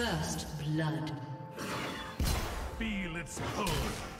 First blood. Feel its pulse.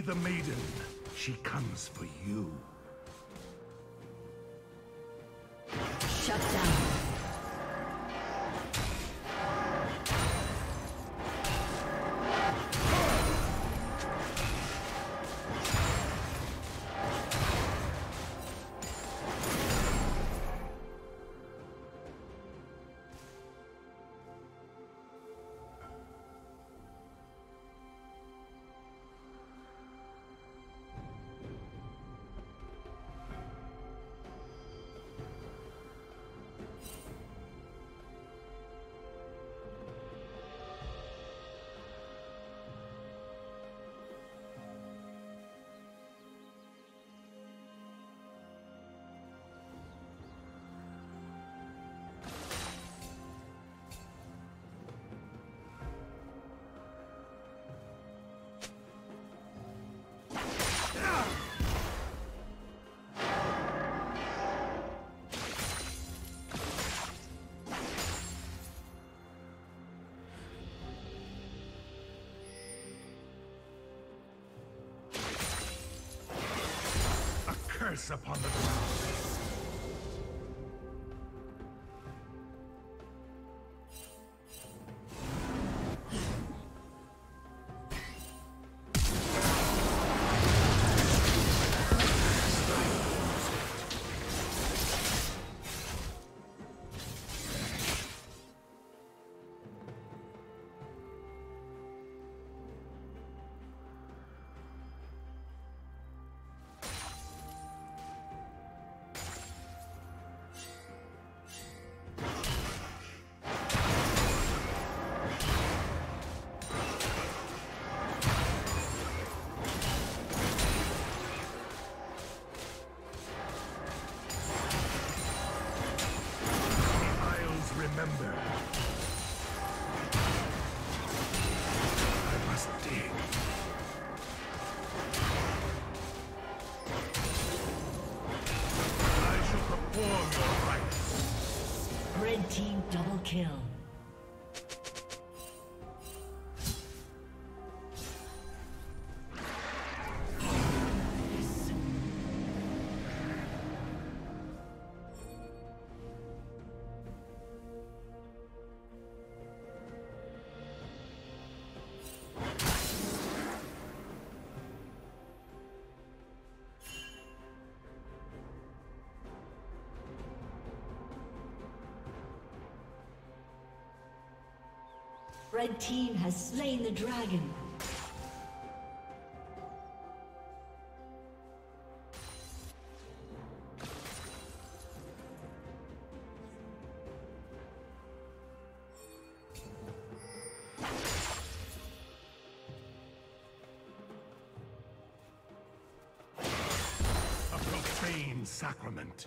the maiden. She comes Upon the ground. Kill. Red team has slain the dragon. A profane sacrament.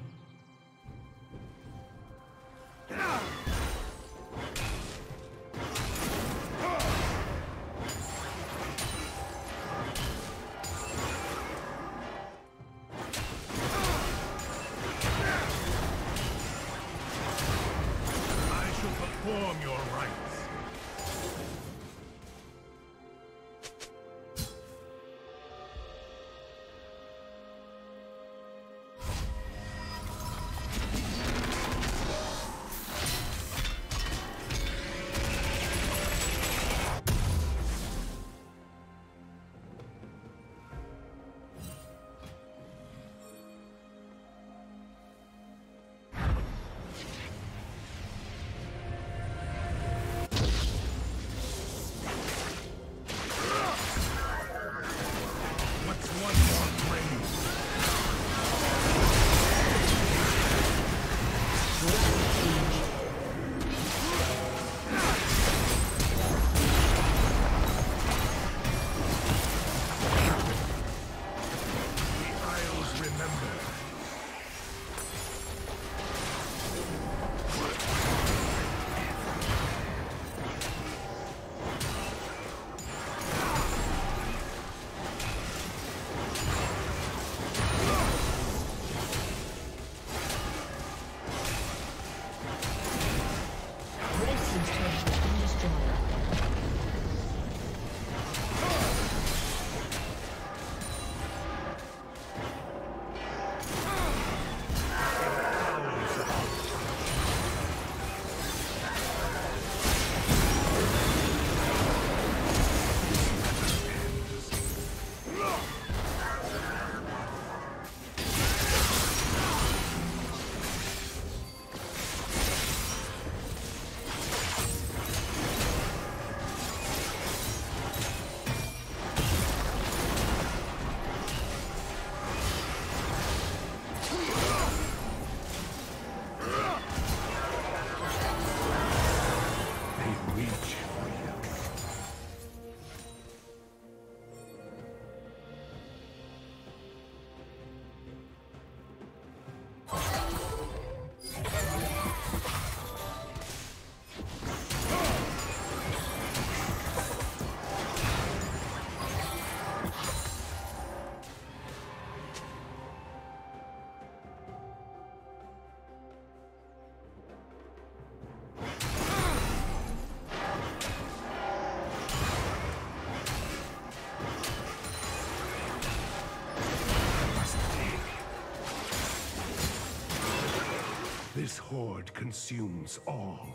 This horde consumes all.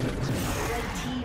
Red team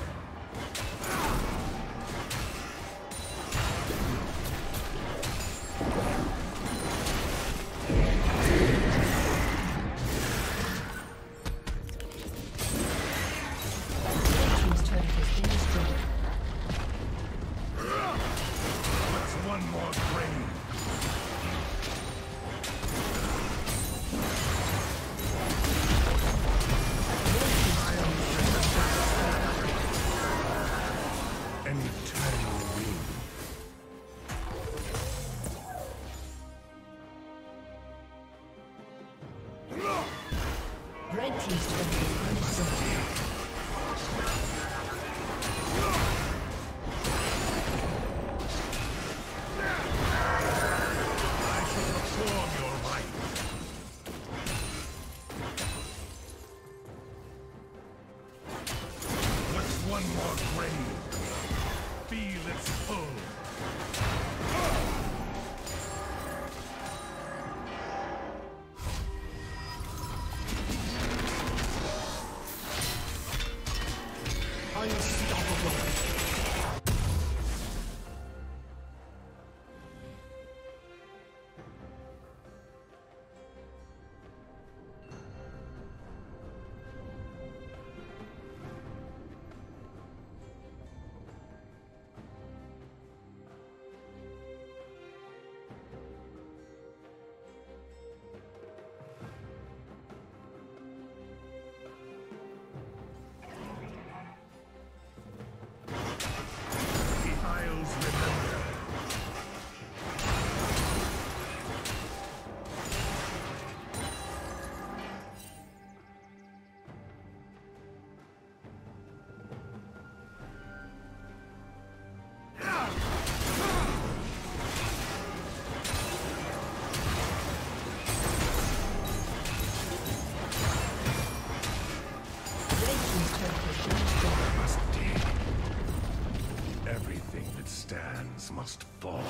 stands must fall.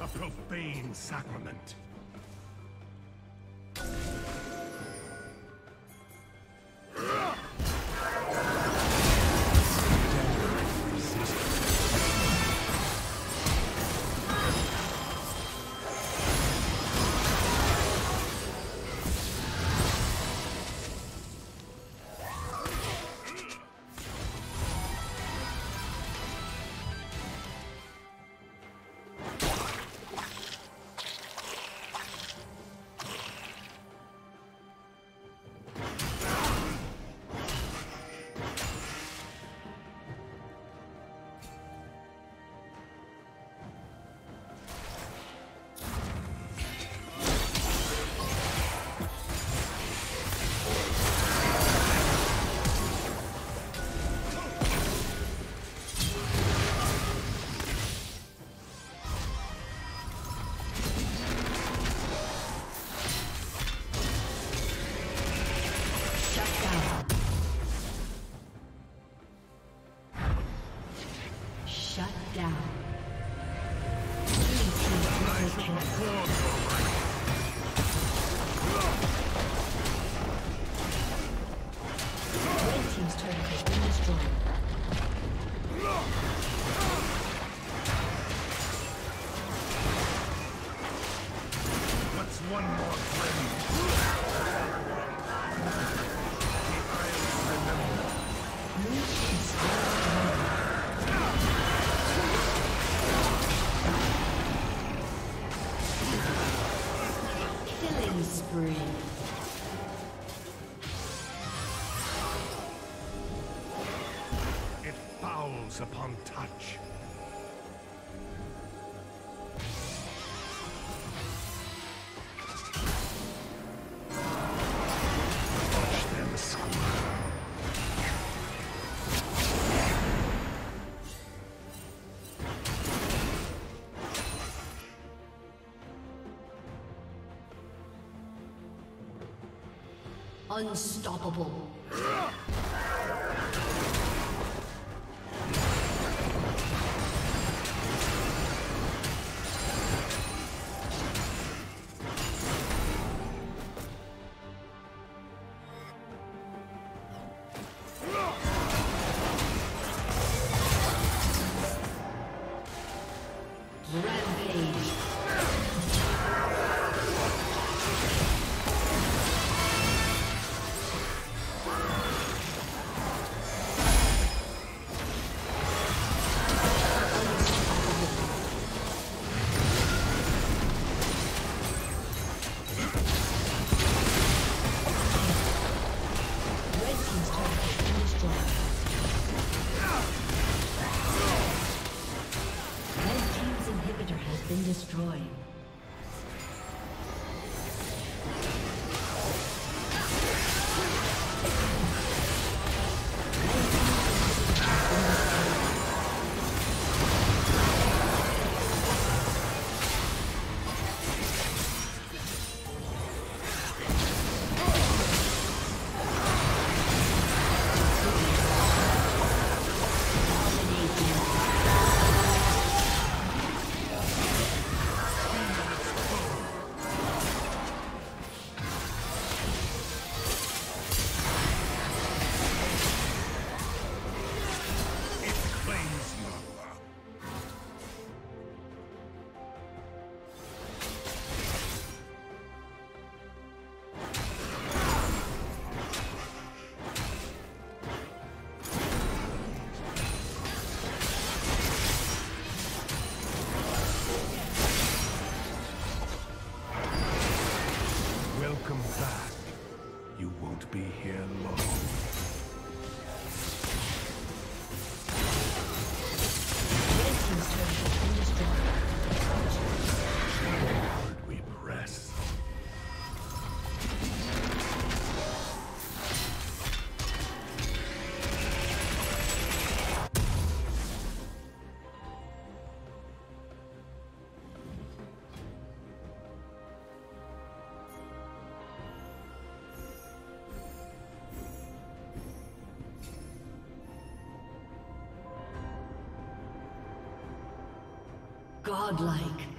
A profane sacrament. Has Unstoppable. Won't be here long. Godlike.